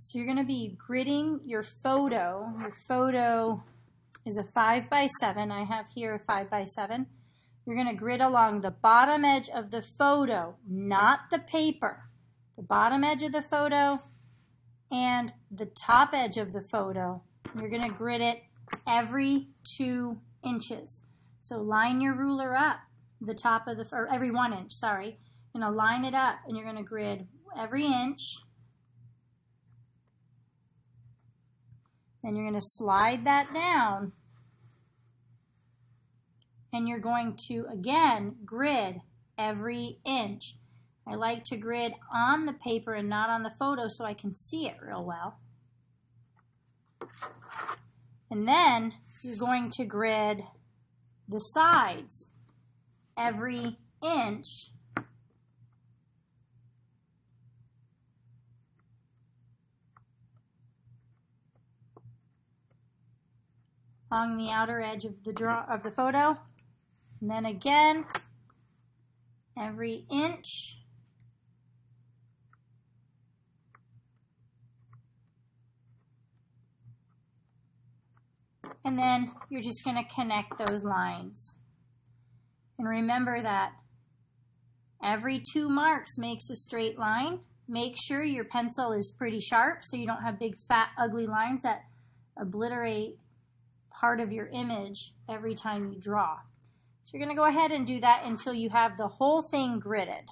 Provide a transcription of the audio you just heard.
So you're going to be gridding your photo. Your photo is a 5 by 7 I have here a 5 by 7 You're going to grid along the bottom edge of the photo, not the paper. The bottom edge of the photo and the top edge of the photo. You're going to grid it every two inches. So line your ruler up the top of the, or every one inch, sorry. You're going to line it up and you're going to grid every inch Then you're going to slide that down. And you're going to, again, grid every inch. I like to grid on the paper and not on the photo so I can see it real well. And then you're going to grid the sides every inch along the outer edge of the draw of the photo. And then again, every inch. And then you're just going to connect those lines. And remember that every two marks makes a straight line. Make sure your pencil is pretty sharp so you don't have big, fat, ugly lines that obliterate part of your image every time you draw. So you're going to go ahead and do that until you have the whole thing gridded.